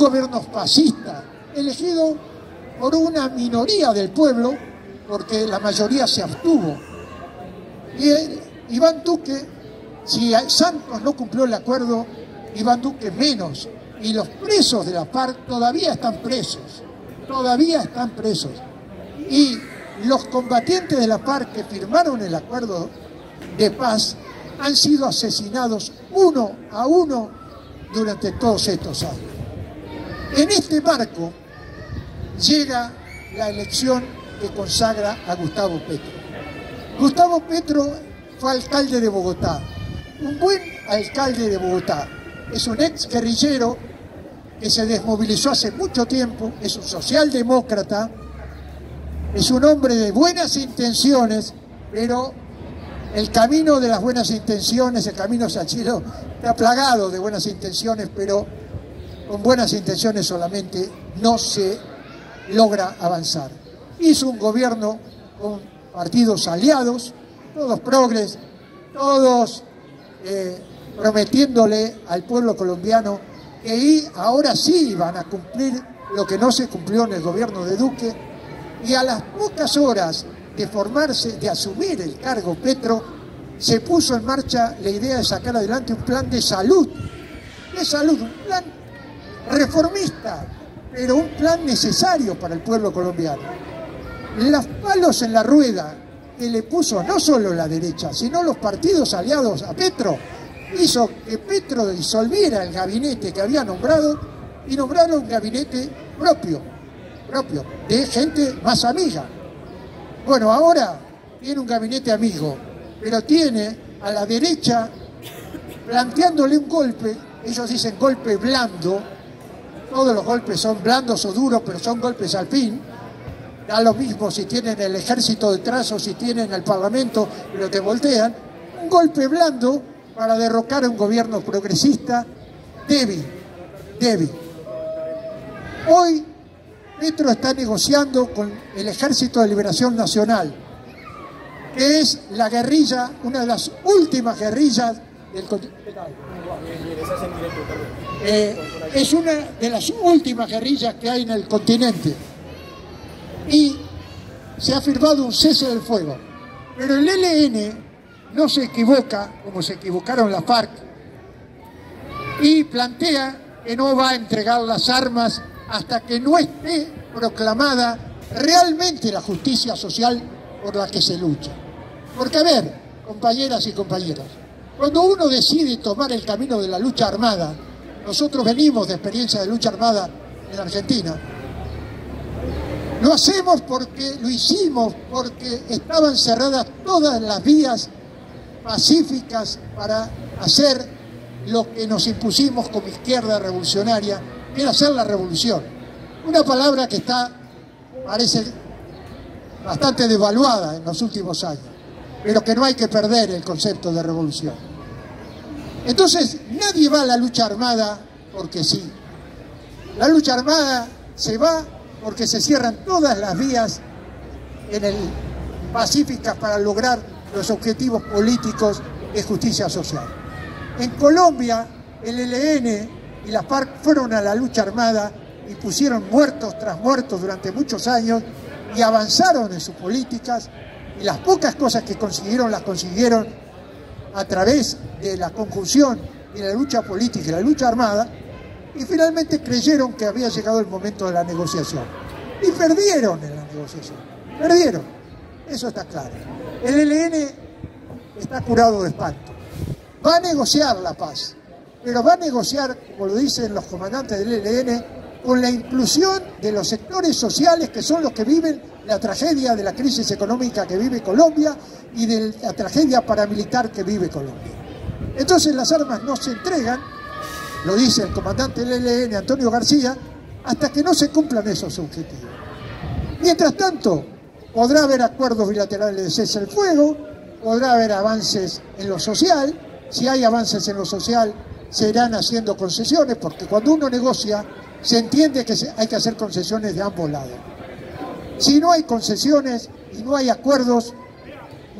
gobierno fascista, elegido por una minoría del pueblo, porque la mayoría se abstuvo. Y Iván Duque, si Santos no cumplió el acuerdo, Iván Duque menos. Y los presos de la FARC todavía están presos, todavía están presos. Y los combatientes de la FARC que firmaron el acuerdo de paz han sido asesinados uno a uno durante todos estos años. En este marco llega la elección que consagra a Gustavo Petro. Gustavo Petro fue alcalde de Bogotá, un buen alcalde de Bogotá. Es un ex guerrillero que se desmovilizó hace mucho tiempo, es un socialdemócrata, es un hombre de buenas intenciones, pero el camino de las buenas intenciones, el camino Sachilo, está plagado de buenas intenciones, pero con buenas intenciones solamente no se logra avanzar. Hizo un gobierno con partidos aliados, todos progres, todos eh, prometiéndole al pueblo colombiano que ahora sí iban a cumplir lo que no se cumplió en el gobierno de Duque, y a las pocas horas de formarse, de asumir el cargo Petro, se puso en marcha la idea de sacar adelante un plan de salud, de salud, un plan reformista, pero un plan necesario para el pueblo colombiano. Los palos en la rueda que le puso no solo la derecha, sino los partidos aliados a Petro, hizo que Petro disolviera el gabinete que había nombrado y nombrara un gabinete propio, propio, de gente más amiga. Bueno, ahora tiene un gabinete amigo, pero tiene a la derecha planteándole un golpe, ellos dicen golpe blando, todos los golpes son blandos o duros, pero son golpes al fin, da lo mismo si tienen el ejército detrás o si tienen el parlamento, pero te voltean, un golpe blando para derrocar a un gobierno progresista débil, débil. Hoy Petro está negociando con el Ejército de Liberación Nacional, que es la guerrilla, una de las últimas guerrillas del eh, es una de las últimas guerrillas que hay en el continente. Y se ha firmado un cese del fuego. Pero el ELN no se equivoca, como se equivocaron la FARC, y plantea que no va a entregar las armas hasta que no esté proclamada realmente la justicia social por la que se lucha. Porque a ver, compañeras y compañeros, cuando uno decide tomar el camino de la lucha armada, nosotros venimos de experiencia de lucha armada en Argentina, lo hacemos porque lo hicimos, porque estaban cerradas todas las vías pacíficas para hacer lo que nos impusimos como izquierda revolucionaria, que era hacer la revolución. Una palabra que está, parece, bastante devaluada en los últimos años, pero que no hay que perder el concepto de revolución. Entonces, nadie va a la lucha armada porque sí. La lucha armada se va porque se cierran todas las vías en el pacíficas para lograr los objetivos políticos de justicia social. En Colombia, el ELN y la FARC fueron a la lucha armada y pusieron muertos tras muertos durante muchos años y avanzaron en sus políticas y las pocas cosas que consiguieron las consiguieron a través de la conjunción y la lucha política y la lucha armada y finalmente creyeron que había llegado el momento de la negociación y perdieron en la negociación, perdieron, eso está claro. El ELN está curado de espanto. Va a negociar la paz, pero va a negociar, como lo dicen los comandantes del ELN, con la inclusión de los sectores sociales que son los que viven la tragedia de la crisis económica que vive Colombia y de la tragedia paramilitar que vive Colombia. Entonces las armas no se entregan, lo dice el comandante del ELN, Antonio García, hasta que no se cumplan esos objetivos. Mientras tanto, Podrá haber acuerdos bilaterales de cese al fuego, podrá haber avances en lo social, si hay avances en lo social se irán haciendo concesiones, porque cuando uno negocia se entiende que hay que hacer concesiones de ambos lados. Si no hay concesiones y no hay acuerdos,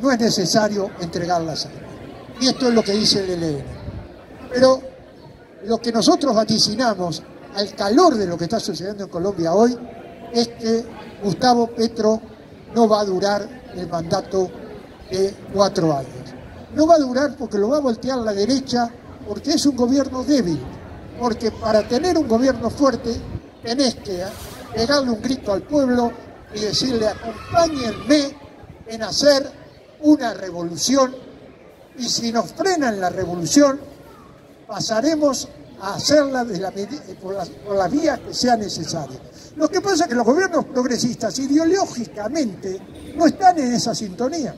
no es necesario entregar las armas. Y esto es lo que dice el ELN. Pero lo que nosotros vaticinamos al calor de lo que está sucediendo en Colombia hoy, es que Gustavo Petro no va a durar el mandato de cuatro años. No va a durar porque lo va a voltear la derecha, porque es un gobierno débil, porque para tener un gobierno fuerte tenés que pegarle un grito al pueblo y decirle acompáñenme en hacer una revolución y si nos frenan la revolución pasaremos a hacerla de la, por, las, por las vías que sea necesaria. Lo que pasa es que los gobiernos progresistas ideológicamente no están en esa sintonía.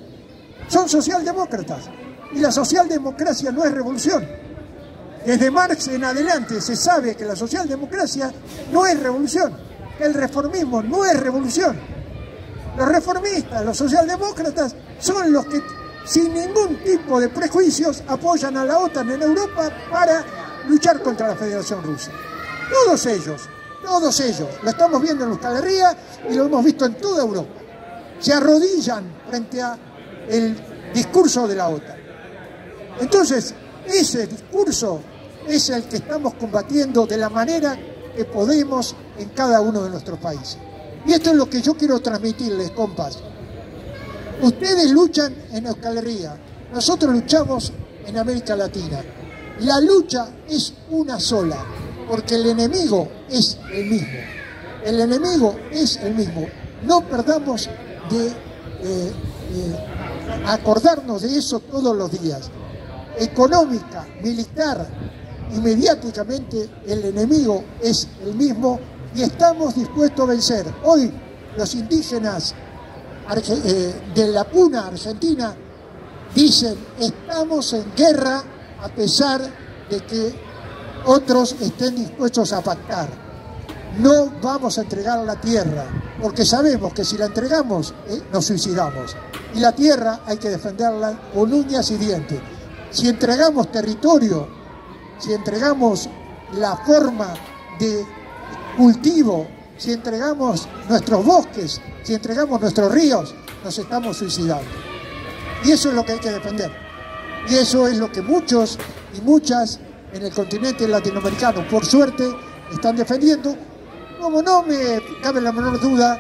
Son socialdemócratas y la socialdemocracia no es revolución. Desde Marx en adelante se sabe que la socialdemocracia no es revolución, el reformismo no es revolución. Los reformistas, los socialdemócratas, son los que sin ningún tipo de prejuicios apoyan a la OTAN en Europa para luchar contra la Federación Rusa. Todos ellos, todos ellos, lo estamos viendo en Euskal Herria y lo hemos visto en toda Europa, se arrodillan frente a el discurso de la OTAN. Entonces, ese discurso es el que estamos combatiendo de la manera que podemos en cada uno de nuestros países. Y esto es lo que yo quiero transmitirles, compas. Ustedes luchan en Euskal Herria, nosotros luchamos en América Latina. La lucha es una sola, porque el enemigo es el mismo. El enemigo es el mismo. No perdamos de acordarnos de eso todos los días. Económica, militar y mediáticamente el enemigo es el mismo y estamos dispuestos a vencer. Hoy los indígenas eh, de la Puna, Argentina, dicen estamos en guerra a pesar de que otros estén dispuestos a pactar. No vamos a entregar la tierra, porque sabemos que si la entregamos eh, nos suicidamos. Y la tierra hay que defenderla con uñas y dientes. Si entregamos territorio, si entregamos la forma de cultivo, si entregamos nuestros bosques, si entregamos nuestros ríos, nos estamos suicidando. Y eso es lo que hay que defender. Y eso es lo que muchos y muchas en el continente latinoamericano, por suerte, están defendiendo. Como no me cabe la menor duda,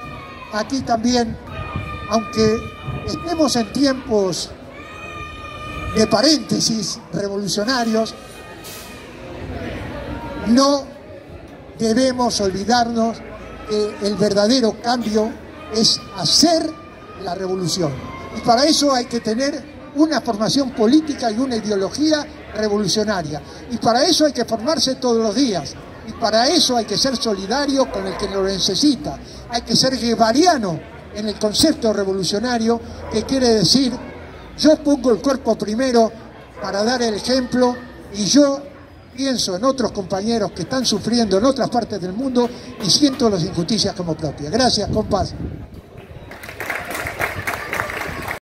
aquí también, aunque estemos en tiempos de paréntesis revolucionarios, no debemos olvidarnos que el verdadero cambio es hacer la revolución. Y para eso hay que tener una formación política y una ideología revolucionaria. Y para eso hay que formarse todos los días. Y para eso hay que ser solidario con el que lo necesita. Hay que ser guevariano en el concepto revolucionario, que quiere decir, yo pongo el cuerpo primero para dar el ejemplo y yo pienso en otros compañeros que están sufriendo en otras partes del mundo y siento las injusticias como propias. Gracias, compás.